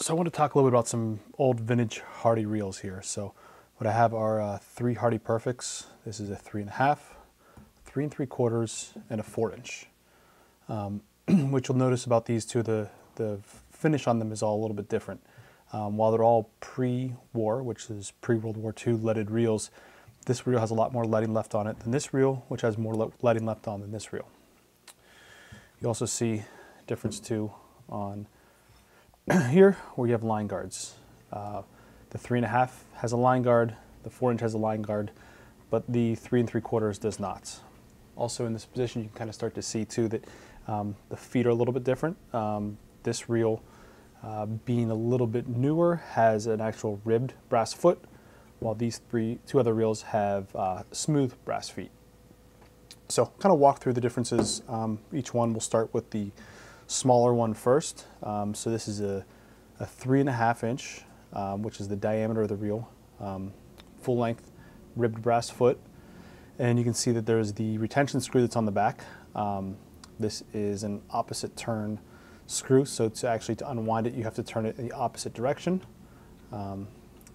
So I want to talk a little bit about some old vintage Hardy reels here. So what I have are uh, three Hardy Perfects. This is a three and a half, three and three quarters, and a four inch. Um, which you'll notice about these two, the, the finish on them is all a little bit different. Um, while they're all pre-war, which is pre-World War II leaded reels, this reel has a lot more leading left on it than this reel, which has more leading left on than this reel. You also see difference too on here where you have line guards. Uh, the three and a half has a line guard, the four inch has a line guard, but the three and three quarters does not. Also in this position, you can kind of start to see too that um, the feet are a little bit different. Um, this reel, uh, being a little bit newer, has an actual ribbed brass foot, while these three, two other reels have uh, smooth brass feet. So kind of walk through the differences. Um, each one, we'll start with the smaller one first. Um, so this is a, a, three and a half inch, um, which is the diameter of the reel, um, full length ribbed brass foot. And you can see that there's the retention screw that's on the back. Um, this is an opposite turn screw. So to actually to unwind it, you have to turn it in the opposite direction. Um,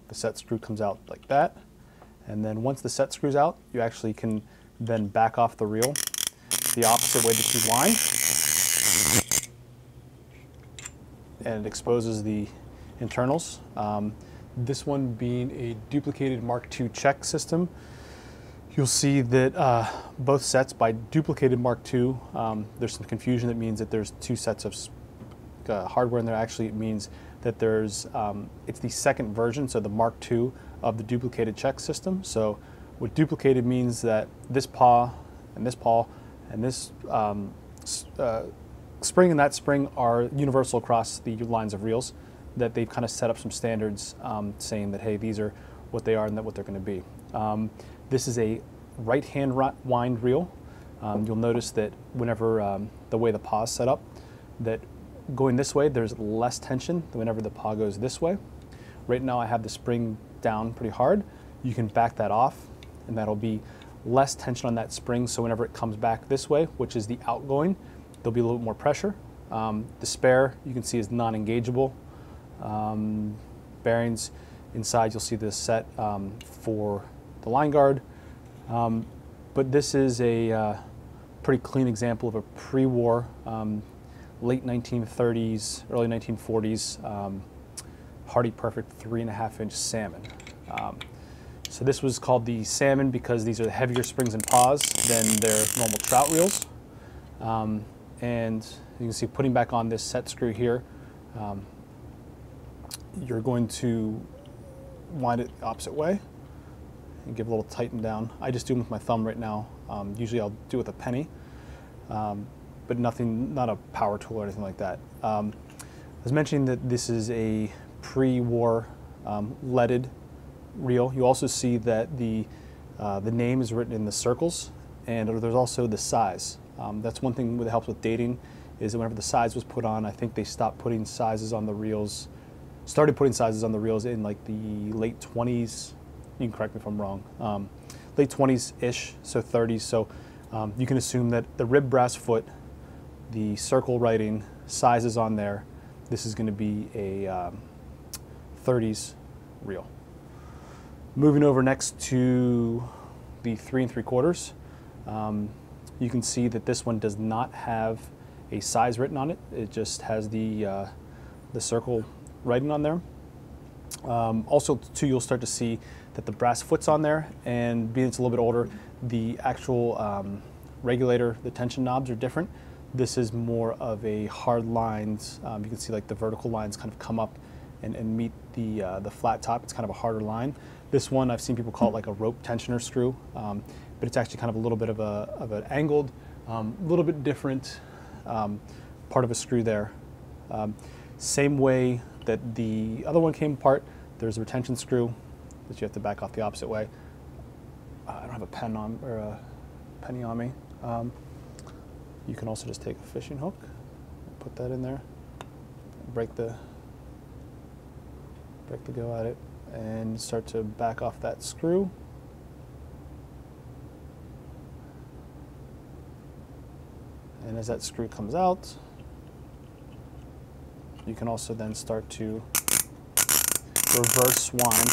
the set screw comes out like that. And then once the set screws out, you actually can then back off the reel the opposite way that you wind and it exposes the internals. Um, this one being a duplicated Mark II check system. You'll see that uh, both sets by duplicated Mark II, um, there's some confusion that means that there's two sets of uh, hardware in there. Actually, it means that there's, um, it's the second version, so the Mark II of the duplicated check system. So what duplicated means that this paw and this paw and this um, uh, spring and that spring are universal across the lines of reels, that they've kind of set up some standards um, saying that, hey, these are what they are and that what they're going to be. Um, this is a right hand wind reel. Um, you'll notice that whenever um, the way the paw is set up, that going this way, there's less tension than whenever the paw goes this way. Right now I have the spring down pretty hard. You can back that off and that'll be less tension on that spring. So whenever it comes back this way, which is the outgoing, there'll be a little more pressure. Um, the spare you can see is non-engageable. Um, bearings inside you'll see this set um, for the line guard. Um, but this is a uh, pretty clean example of a pre-war, um, late 1930s, early 1940s um, Hardy Perfect three and a half inch salmon. so this was called the salmon because these are the heavier springs and paws than their normal trout reels. Um, and you can see putting back on this set screw here, um, you're going to wind it the opposite way and give a little tighten down. I just do them with my thumb right now. Um, usually I'll do it with a penny, um, but nothing, not a power tool or anything like that. Um, I was mentioning that this is a pre-war um, leaded reel. You also see that the, uh, the name is written in the circles and there's also the size. Um, that's one thing that helps with dating is that whenever the size was put on, I think they stopped putting sizes on the reels, started putting sizes on the reels in like the late 20s. You can correct me if I'm wrong. Um, late 20s-ish, so 30s. So um, you can assume that the rib brass foot, the circle writing, sizes on there, this is going to be a um, 30s reel. Moving over next to the three and three quarters. Um, you can see that this one does not have a size written on it. It just has the, uh, the circle writing on there. Um, also, too, you'll start to see that the brass foot's on there, and being it's a little bit older, the actual um, regulator, the tension knobs are different. This is more of a hard lines. Um, you can see like the vertical lines kind of come up and, and meet the, uh, the flat top. It's kind of a harder line. This one, I've seen people call it like a rope tensioner screw. But it's actually kind of a little bit of, a, of an angled, um, little bit different um, part of a screw there. Um, same way that the other one came apart, there's a retention screw that you have to back off the opposite way. Uh, I don't have a pen on or a penny on me. Um, you can also just take a fishing hook, put that in there, break the break the go at it, and start to back off that screw. And as that screw comes out, you can also then start to reverse wind.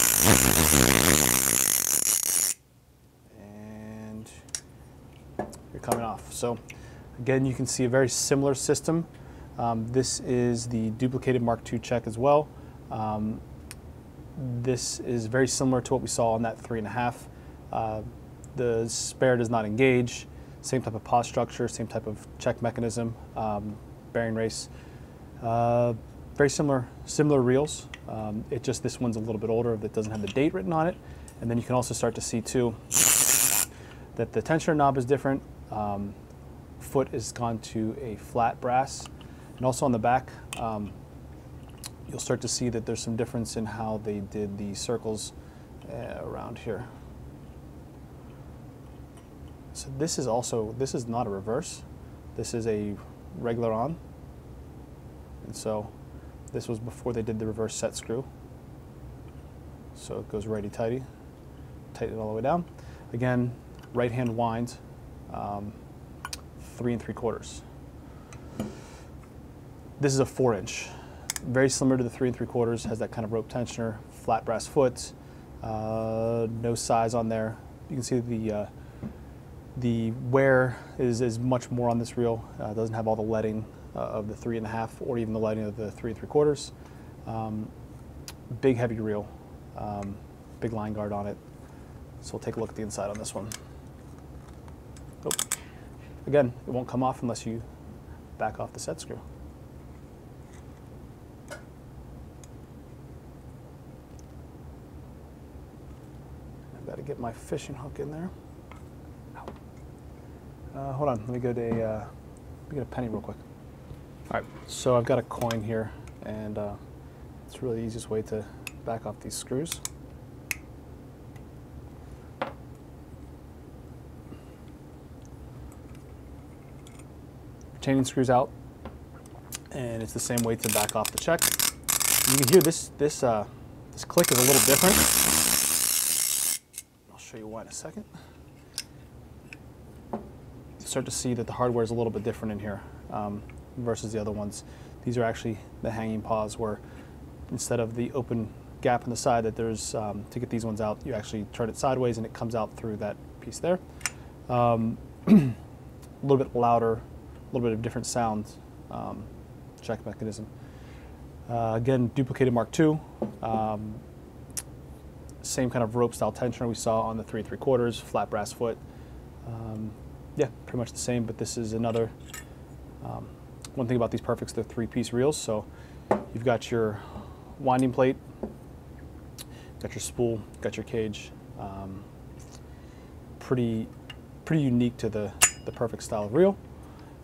And you're coming off. So again, you can see a very similar system. Um, this is the duplicated Mark II check as well. Um, this is very similar to what we saw on that three and a half. Uh, the spare does not engage. Same type of pod structure, same type of check mechanism, um, bearing race. Uh, very similar, similar reels. Um, it just this one's a little bit older that doesn't have the date written on it. And then you can also start to see too that the tensioner knob is different. Um, foot is gone to a flat brass, and also on the back, um, you'll start to see that there's some difference in how they did the circles uh, around here. So this is also, this is not a reverse. This is a regular on. And so this was before they did the reverse set screw. So it goes righty-tighty, tighten it all the way down. Again, right hand wind, um, three and three quarters. This is a four inch very similar to the three and three quarters, has that kind of rope tensioner, flat brass foot, uh, no size on there. You can see the uh, the wear is, is much more on this reel. Uh, doesn't have all the leading uh, of the three and a half or even the leading of the three and three quarters. Um, big heavy reel, um, big line guard on it. So we'll take a look at the inside on this one. Oh. Again, it won't come off unless you back off the set screw. I've got to get my fishing hook in there. Uh, hold on, let me go to a, uh, let me get a penny real quick. All right, so I've got a coin here, and uh, it's really the easiest way to back off these screws. Retaining screws out, and it's the same way to back off the check. You can hear this this uh, this click is a little different I'll show you why in a second. Start to see that the hardware is a little bit different in here um, versus the other ones. These are actually the hanging paws where instead of the open gap in the side that there's, um, to get these ones out, you actually turn it sideways and it comes out through that piece there. Um, a little bit louder, a little bit of different sound um, check mechanism. Uh, again, duplicated Mark II. Um, same kind of rope style tensioner we saw on the three and three quarters, flat brass foot. Um, pretty much the same, but this is another, um, one thing about these Perfects, they're three piece reels. So you've got your winding plate, got your spool, got your cage. Um, pretty, pretty unique to the, the Perfect style of reel.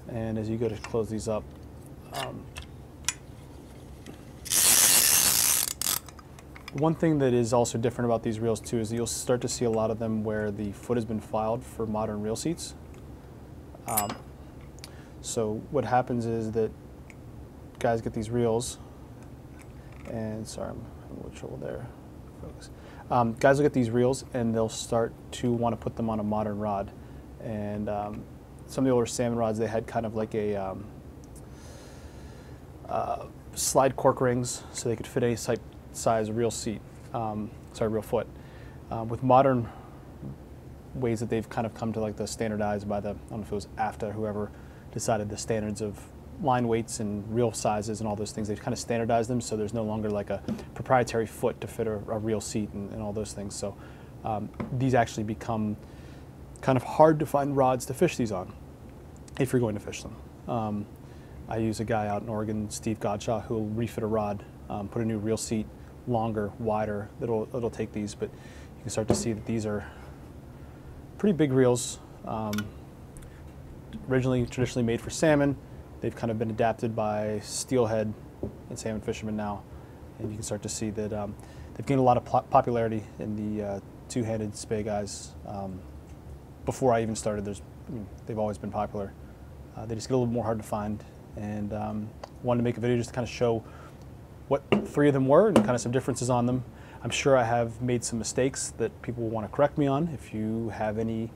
And as you go to close these up, um, One thing that is also different about these reels too is you'll start to see a lot of them where the foot has been filed for modern reel seats. Um, so what happens is that guys get these reels, and sorry, I'm having a little trouble there. Um, guys will get these reels and they'll start to want to put them on a modern rod. And um, some of the older salmon rods, they had kind of like a um, uh, slide cork rings so they could fit any type size reel seat, um, sorry, reel foot. Uh, with modern ways that they've kind of come to like the standardized by the, I don't know if it was AFTA, whoever decided the standards of line weights and reel sizes and all those things. They've kind of standardized them so there's no longer like a proprietary foot to fit a, a reel seat and, and, all those things. So um, these actually become kind of hard to find rods to fish these on if you're going to fish them. Um, I use a guy out in Oregon, Steve Godshall, who will refit a rod, um, put a new reel seat longer, wider that'll, it'll take these, but you can start to see that these are pretty big reels. Um, originally, traditionally made for salmon. They've kind of been adapted by steelhead and salmon fishermen now. And you can start to see that um, they've gained a lot of popularity in the uh, two-handed Spey guys. Um, before I even started, there's, I mean, they've always been popular. Uh, they just get a little more hard to find. And um, wanted to make a video just to kind of show what three of them were and kind of some differences on them. I'm sure I have made some mistakes that people will want to correct me on. If you have any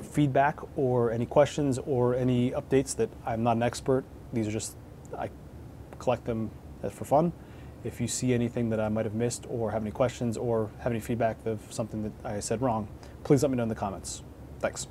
feedback or any questions or any updates that I'm not an expert, these are just, I collect them for fun. If you see anything that I might have missed or have any questions or have any feedback of something that I said wrong, please let me know in the comments. Thanks.